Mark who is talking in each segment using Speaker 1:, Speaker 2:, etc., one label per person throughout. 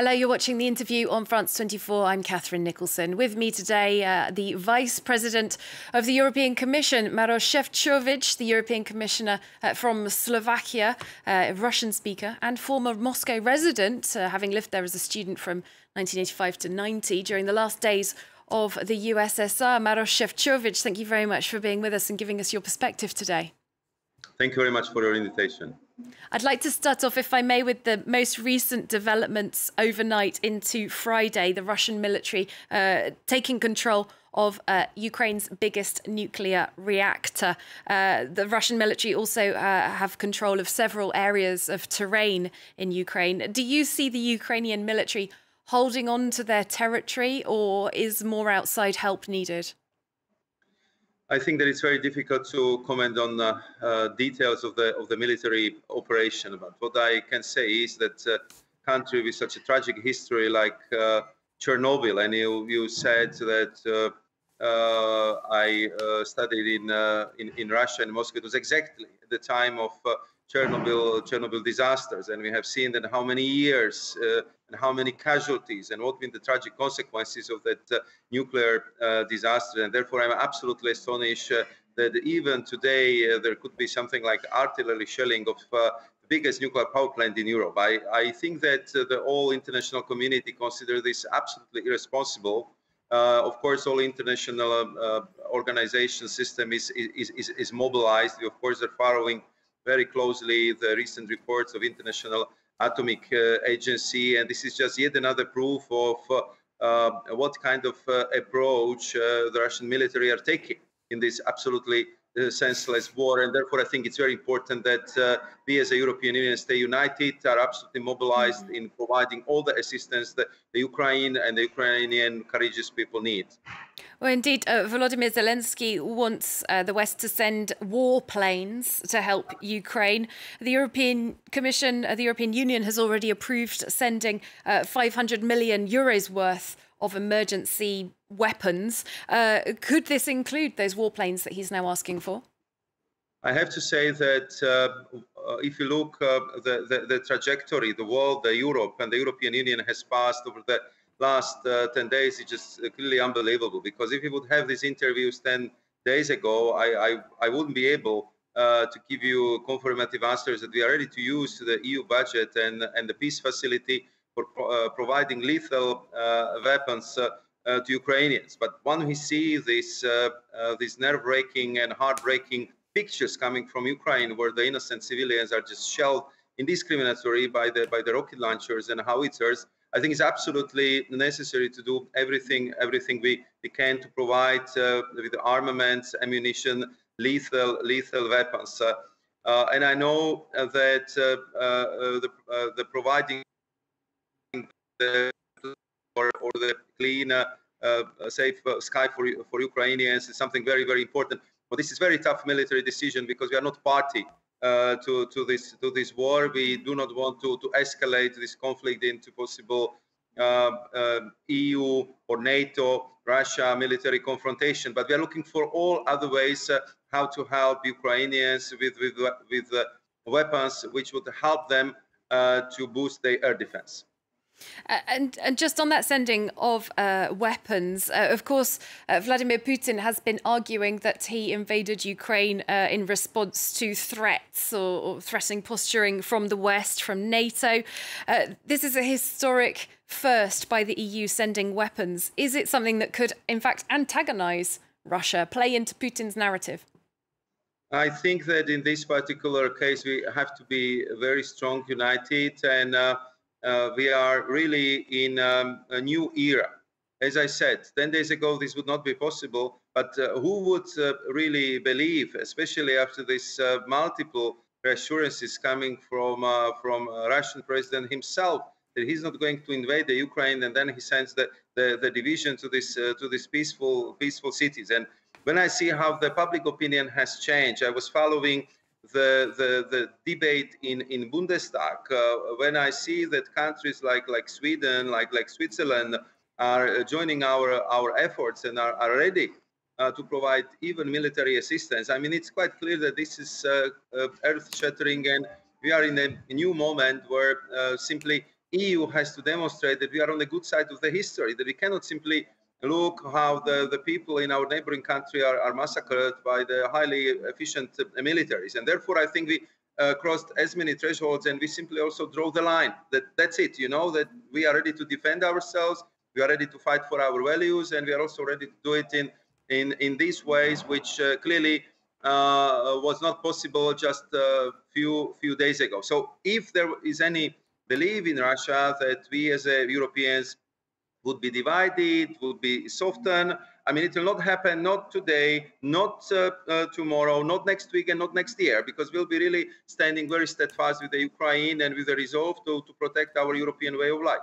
Speaker 1: Hello, you're watching the interview on France 24. I'm Catherine Nicholson. With me today, uh, the Vice President of the European Commission, Maros Šefčovič, the European Commissioner uh, from Slovakia, uh, Russian speaker, and former Moscow resident, uh, having lived there as a student from 1985 to 90 during the last days of the USSR. Maros Šefčovič, thank you very much for being with us and giving us your perspective today.
Speaker 2: Thank you very much for your invitation.
Speaker 1: I'd like to start off, if I may, with the most recent developments overnight into Friday. The Russian military uh, taking control of uh, Ukraine's biggest nuclear reactor. Uh, the Russian military also uh, have control of several areas of terrain in Ukraine. Do you see the Ukrainian military holding on to their territory, or is more outside help needed?
Speaker 2: I think that it's very difficult to comment on uh, uh, details of the of the military operation. But what I can say is that a uh, country with such a tragic history like uh, Chernobyl, and you you said that uh, I studied in, in in Russia in Moscow. It was exactly the time of Chernobyl Chernobyl disasters, and we have seen that how many years uh, and how many casualties and what been the tragic consequences of that uh, nuclear uh, disaster. And therefore, I'm absolutely astonished uh, that even today uh, there could be something like artillery shelling of uh, the biggest nuclear power plant in Europe. I, I think that the whole international community consider this absolutely irresponsible. of course, all international organization system is, is, is, is mobilized. Of course, they're following very closely the recent reports of International Atomic uh, Agency, and this is just yet another proof of uh, uh, what kind of approach the Russian military are taking in this absolutely senseless war. And therefore, I think it's very important that uh, we as a European Union stay united, are absolutely mobilized mm -hmm. in providing all the assistance that the Ukraine and the Ukrainian courageous people need.
Speaker 1: Well, indeed, uh, Volodymyr Zelensky wants uh, the West to send war planes to help Ukraine. The European Commission, uh, the European Union has already approved sending uh, 500 million euros worth of emergency weapons. Uh, could this include those warplanes that he's now asking for?
Speaker 2: I have to say that uh, uh if you look uh, the, the, the trajectory, the world, the Europe, and the European Union has passed over the last uh, 10 days is just clearly unbelievable. Because if you would have these interviews 10 days ago, I, I, I wouldn't be able uh, to give you confirmative answers that we are ready to use the EU budget and, and the peace facility for uh, providing lethal uh, weapons uh, to Ukrainians. But when we see this, these nerve-wracking and heart-breaking pictures coming from Ukraine, where the innocent civilians are just shelled indiscriminately by the by the rocket launchers and howitzers, I think it's absolutely necessary to do everything everything we, we can to provide uh, with armaments, ammunition, lethal lethal weapons. Uh, uh, and I know that the, the providing or, or the clean, uh, uh, safe uh, sky for, for Ukrainians is something very, very important. But this is very tough military decision because we are not party uh, to, to this to this war. We do not want to, to escalate this conflict into possible uh, uh, EU or NATO Russia military confrontation. But we are looking for all other ways how to help Ukrainians with with with weapons which would help them to boost their air defense.
Speaker 1: Uh, and and just on that sending of uh, weapons, uh, of course, uh, Vladimir Putin has been arguing that he invaded Ukraine uh, in response to threats or, or, threatening posturing from the West, from NATO. This is a historic first by the EU sending weapons. Is it something that could, in fact, antagonize Russia, play into Putin's narrative?
Speaker 2: I think that in this particular case, we have to be very strong, united, and uh, we are really in um, a new era. As I said, 10 days ago, this would not be possible. But uh, who would uh, really believe, especially after this uh, multiple reassurances coming from uh, from Russian president himself, that he's not going to invade the Ukraine, and then he sends the, the, the division to this to these peaceful peaceful cities. And when I see how the public opinion has changed, I was following the, the, the debate in, in Bundestag, uh, when I see that countries like, like Sweden, like, like Switzerland are joining our, our efforts and are, are ready uh, to provide even military assistance, I mean, it's quite clear that this is uh, uh earth shattering and we are in a new moment where uh, simply EU has to demonstrate that we are on the good side of the history, that we cannot simply look how the, the people in our neighboring country are, are massacred by the highly efficient militaries. And therefore, I think we uh, crossed as many thresholds and we simply also draw the line that that's it, you know, that we are ready to defend ourselves, we are ready to fight for our values, and we are also ready to do it in, in, in these ways, which uh, clearly uh, was not possible just a few, few days ago. So if there is any belief in Russia that we as Europeans would be divided, would be softened. I mean, it will not happen, not today, not uh, uh, tomorrow, not next week, and not next year, because we'll be really standing very steadfast with the Ukraine and with the resolve to, to protect our European way of life.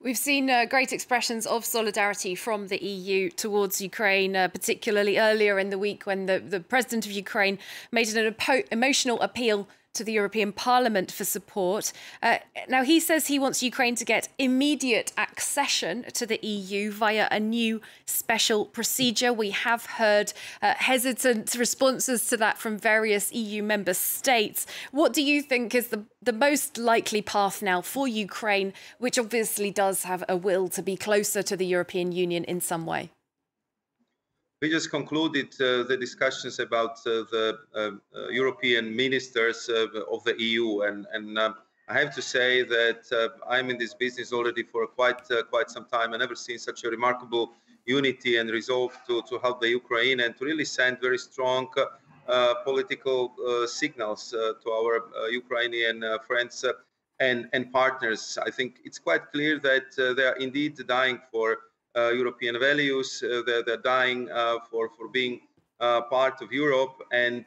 Speaker 1: We've seen uh, great expressions of solidarity from the EU towards Ukraine, uh, particularly earlier in the week when the, the president of Ukraine made an emotional appeal to the European Parliament for support. Uh, now, he says he wants Ukraine to get immediate accession to the EU via a new special procedure. We have heard uh, hesitant responses to that from various EU member states. What do you think is the, the most likely path now for Ukraine, which obviously does have a will to be closer to the European Union in some way?
Speaker 2: We just concluded uh, the discussions about uh, the uh, uh European ministers uh, of the EU, and, and um, I have to say that uh, I'm in this business already for quite quite some time. I never seen such a remarkable unity and resolve to, to help the Ukraine and to really send very strong political signals to our Ukrainian friends and, and partners. I think it's quite clear that they are indeed dying for uh, European values. Uh, they're, they're, dying uh, for, for being part of Europe. And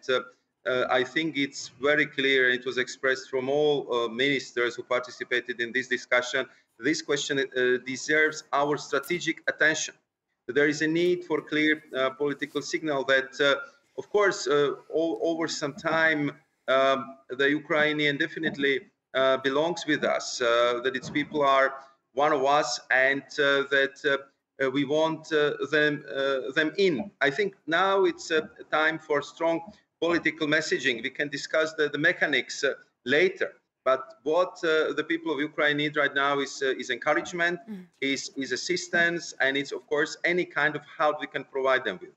Speaker 2: I think it's very clear, it was expressed from all ministers who participated in this discussion. This question deserves our strategic attention. There is a need for clear political signal that, of course, all, over some time, um, the Ukrainian definitely uh, belongs with us, uh, that its people are one of us, and uh, that uh, we want uh, them uh, them in. I think now it's a time for strong political messaging. We can discuss the, the mechanics later. But what uh, the people of Ukraine need right now is uh, is encouragement, mm. is is assistance, and it's of course any kind of help we can provide them with.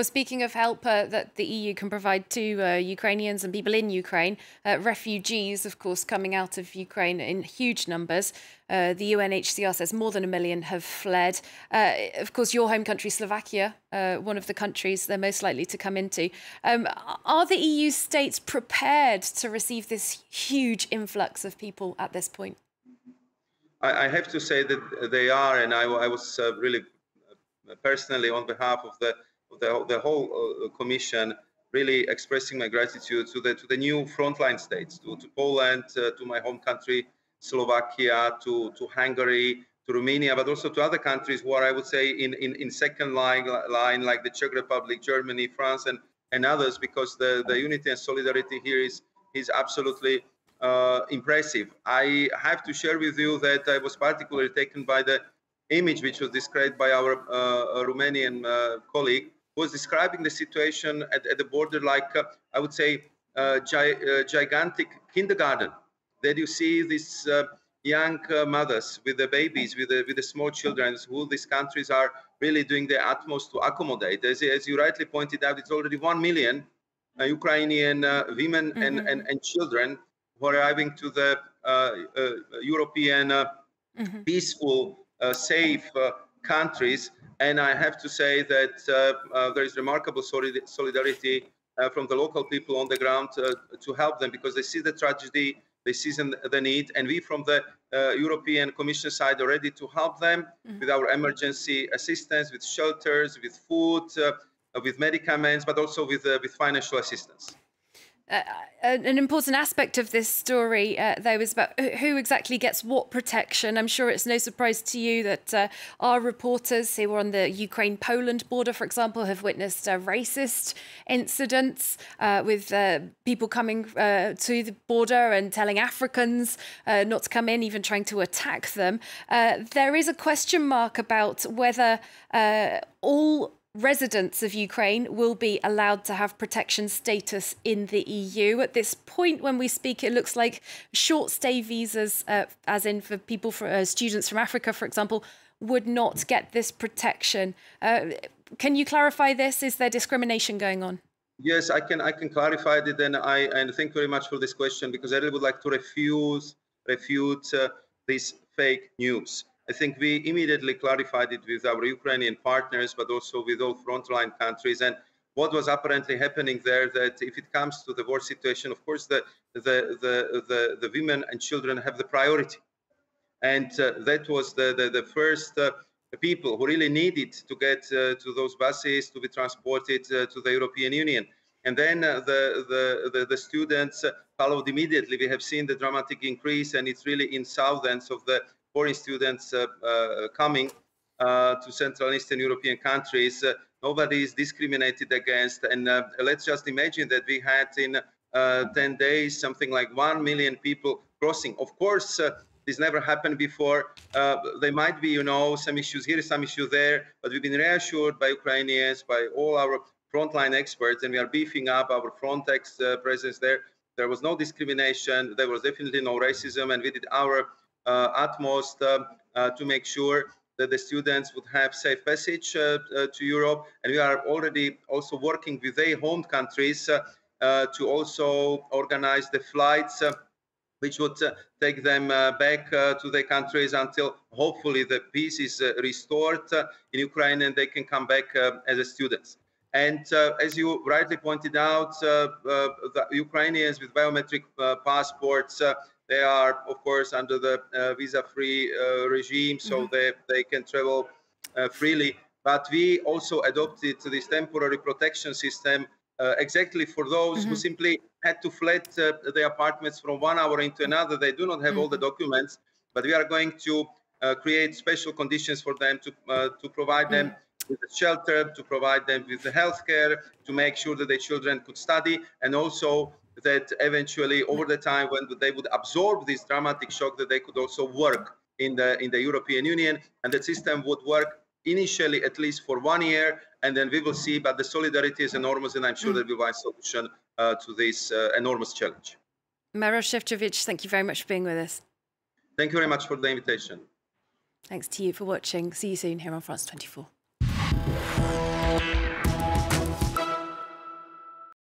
Speaker 1: Well, speaking of help uh, that the EU can provide to uh, Ukrainians and people in Ukraine, uh, refugees, of course, coming out of Ukraine in huge numbers. Uh, the UNHCR says more than a million have fled. Uh, of course, your home country, Slovakia, uh, one of the countries they're most likely to come into. Um, are the EU states prepared to receive this huge influx of people at this point?
Speaker 2: I, I have to say that they are, and I, I was really personally on behalf of the the, the whole uh, commission really expressing my gratitude to the to the new frontline states, to, to Poland, uh, to my home country, Slovakia, to, to Hungary, to Romania, but also to other countries who are, I would say, in, in, in second line, line, like the Czech Republic, Germany, France, and, and others, because the, the unity and solidarity here is, is absolutely uh, impressive. I have to share with you that I was particularly taken by the image which was described by our uh, Romanian uh, colleague, was describing the situation at, at the border like, uh, I would say, uh, gi- uh, gigantic kindergarten. That you see these uh, young mothers with the babies, with the, with the small children, who these countries are really doing their utmost to accommodate. As, as you rightly pointed out, it's already 1 million Ukrainian women mm-hmm. and, and, and children who are arriving to the European mm-hmm. peaceful, safe countries and I have to say that uh, uh, there is remarkable solidarity uh, from the local people on the ground to help them because they see the tragedy, they see the need, and we from the European Commission side are ready to help them mm-hmm. with our emergency assistance, with shelters, with food, with medicaments, but also with with financial assistance.
Speaker 1: Uh, an important aspect of this story, uh, though, is about who exactly gets what protection. I'm sure it's no surprise to you that uh, our reporters who were on the Ukraine Poland border, for example, have witnessed uh, racist incidents uh, with uh, people coming to the border and telling Africans not to come in, even trying to attack them. there is a question mark about whether all residents of Ukraine will be allowed to have protection status in the EU. At this point, when we speak, it looks like short stay visas, uh, as in for people, for uh, students from Africa, for example, would not get this protection. Uh, can you clarify this? Is there discrimination going on?
Speaker 2: Yes, I can. I can clarify it, and I and thank you very much for this question because I really would like to refuse refute uh, this fake news. I think we immediately clarified it with our Ukrainian partners, but also with all frontline countries. And what was apparently happening there that if it comes to the war situation, of course, the the the the, the women and children have the priority, and uh, that was the the, the first. Uh, people who really needed to get uh, to those buses to be transported uh, to the European Union. And then uh, the, the, the, the, students followed immediately. We have seen the dramatic increase, and it's really in thousands of the foreign students coming to Central and Eastern European countries. nobody is discriminated against. And let's just imagine that we had in uh, 10 days, something like 1 million people crossing. Of course, uh, this never happened before. Uh, there might be, you know, some issues here, some issue there, but we've been reassured by Ukrainians, by all our frontline experts, and we are beefing up our Frontex uh, presence there. There was no discrimination. There was definitely no racism, and we did our uh, utmost uh, uh, to make sure that the students would have safe passage uh, to Europe. And we are already also working with their home countries to also organize the flights which would uh, take them uh, back uh, to their countries until hopefully the peace is restored in Ukraine and they can come back as students. And uh, as you rightly pointed out, uh, uh, the Ukrainians with biometric passports, they are, of course, under the visa-free regime, so mm -hmm. they, they can travel freely. But we also adopted this temporary protection system uh, exactly for those mm -hmm. who mm-hmm. simply had to uh, their apartments from one hour into another. They do not have mm -hmm. all the mm-hmm. documents, but we are going to uh, create special conditions for them to to provide them mm-hmm. with a shelter, to provide them with the health care, to make sure that their children could study, and also that eventually over the time when they would absorb this dramatic shock that they could also work in the in the European Union and the system would work initially at least for one year, and then we will see. But the solidarity is enormous, and I'm sure mm. that we will find a solution uh, to this uh, enormous challenge.
Speaker 1: Maroš Šefčovič, thank you very much for being with us.
Speaker 2: Thank you very much for the invitation.
Speaker 1: Thanks to you for watching. See you soon here on France 24.